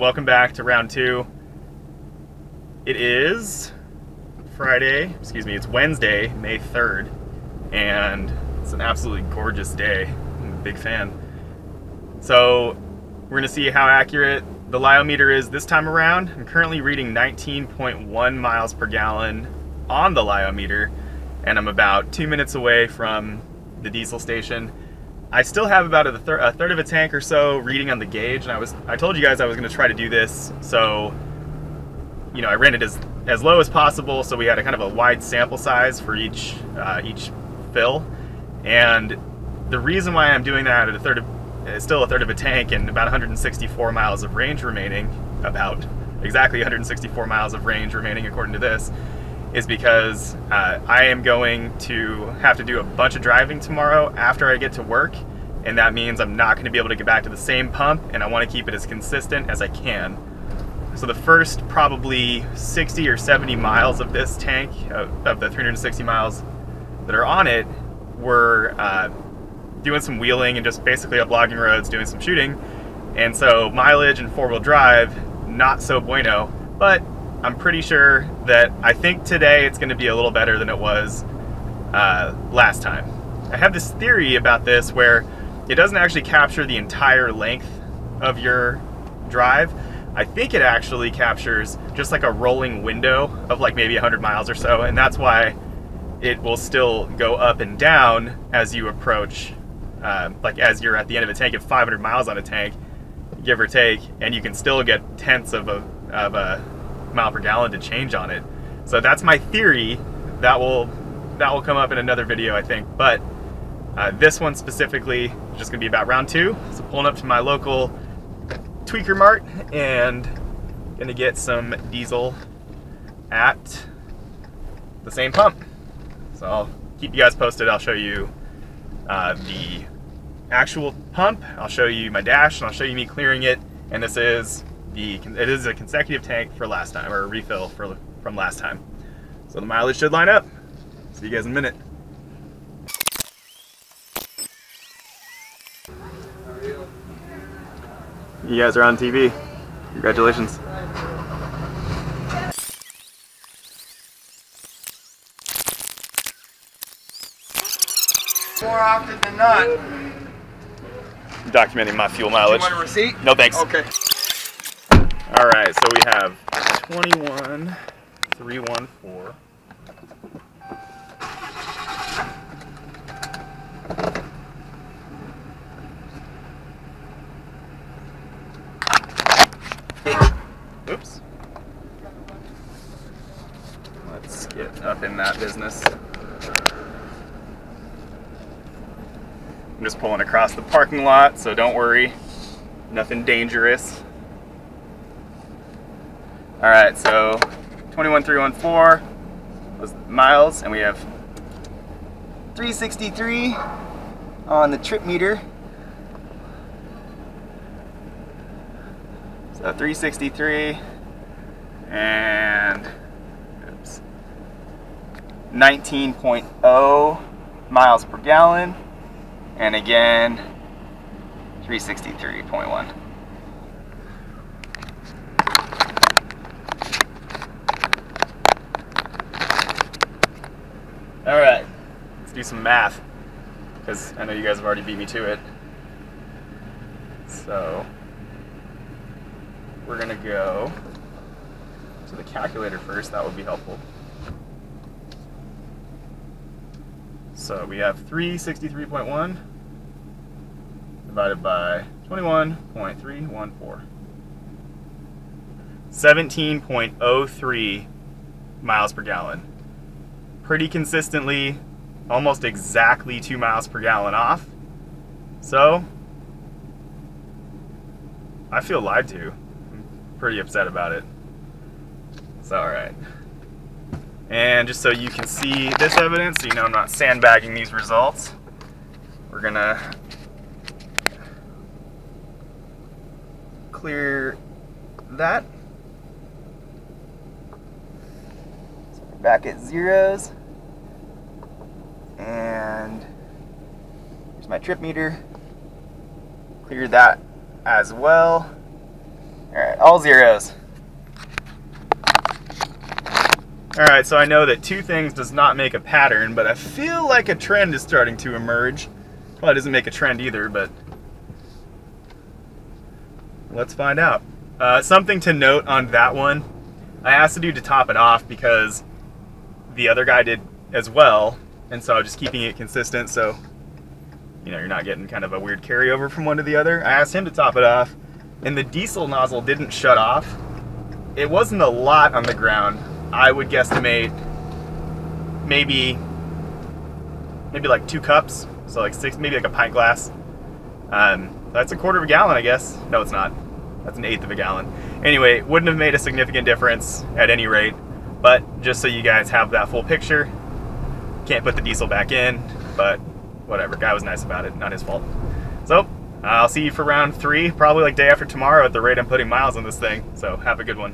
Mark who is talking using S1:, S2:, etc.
S1: welcome back to round two. It is Friday, excuse me, it's Wednesday, May 3rd, and it's an absolutely gorgeous day. I'm a big fan. So, we're gonna see how accurate the Lie-o-meter is this time around. I'm currently reading 19.1 miles per gallon on the Lie-o-meter, and I'm about two minutes away from the diesel station. I still have about a, thir a, third of a tank or so reading on the gauge, and I was I told you guys I was going to try to do this, so you know I ran it as as low as possible, so we had a kind of a wide sample size for each uh, each fill, and the reason why I'm doing that at a third of still a third of a tank and about 164 miles of range remaining, about exactly 164 miles of range remaining according to this, is because uh, I am going to have to do a bunch of driving tomorrow after I get to work, and that means I'm not going to be able to get back to the same pump, and I want to keep it as consistent as I can. So the first probably 60 or 70 miles of this tank, of, the 360 miles that are on it, were uh, doing some wheeling and just basically up logging roads, doing some shooting. And so mileage and four-wheel drive, not so bueno, but I'm pretty sure that I think today it's going to be a little better than it was uh, last time. I have this theory about this where it doesn't actually capture the entire length of your drive. I think it actually captures just like a rolling window of like maybe 100 miles or so, and that's why it will still go up and down as you approach, uh, like as you're at the end of a tank at 500 miles on a tank, give or take, and you can still get tenths of a, of a mile per gallon to change on it. So that's my theory. That will that will come up in another video, I think. But uh, this one specifically is just gonna be about round two. So pulling up to my local tweaker mart and gonna get some diesel at the same pump. So I'll keep you guys posted. I'll show you uh, the actual pump. I'll show you my dash and I'll show you me clearing it. And this is the it is a consecutive tank for last time or a refill for from last time. So the mileage should line up. See you guys in a minute. You guys are on TV. Congratulations.
S2: More often than not.
S1: Documenting my fuel mileage.
S2: Do you want a receipt?
S1: No thanks.
S2: Okay.
S1: All right, so we have 21, 314. Oops. Let's get up in that business. I'm just pulling across the parking lot, so don't worry. Nothing dangerous. All right, so 21314 was miles, and we have 363 on the trip meter. So 363 and oops, 19.0 miles per gallon, and again 363.1. All right, let's do some math because I know you guys have already beat me to it. So we're gonna go to the calculator first. That would be helpful. So we have 363.1 divided by 21.314. 17.03 miles per gallon pretty consistently, almost exactly two miles per gallon off. So, I feel lied to. I'm pretty upset about it. It's alright. And just so you can see this evidence, so you know I'm not sandbagging these results, we're gonna clear that. Back at zeros and here's my trip meter. Cleared that as well. All right, all zeros. Alright, so I know that two things does not make a pattern, but I feel like a trend is starting to emerge. Well, it doesn't make a trend either, but let's find out. Uh, something to note on that one, I asked the dude to top it off because the other guy did as well, and so I'm just keeping it consistent so you know you're not getting kind of a weird carryover from one to the other. I asked him to top it off, and the diesel nozzle didn't shut off. It wasn't a lot on the ground. I would guesstimate maybe maybe like two cups, so like six, maybe like a pint glass. Um, that's a quarter of a gallon, I guess. No, it's not. That's an eighth of a gallon. Anyway, wouldn't have made a significant difference at any rate, but just so you guys have that full picture, can't put the diesel back in, but whatever. Guy was nice about it, not his fault. So, I'll see you for round three, probably like day after tomorrow at the rate I'm putting miles on this thing. So, have a good one.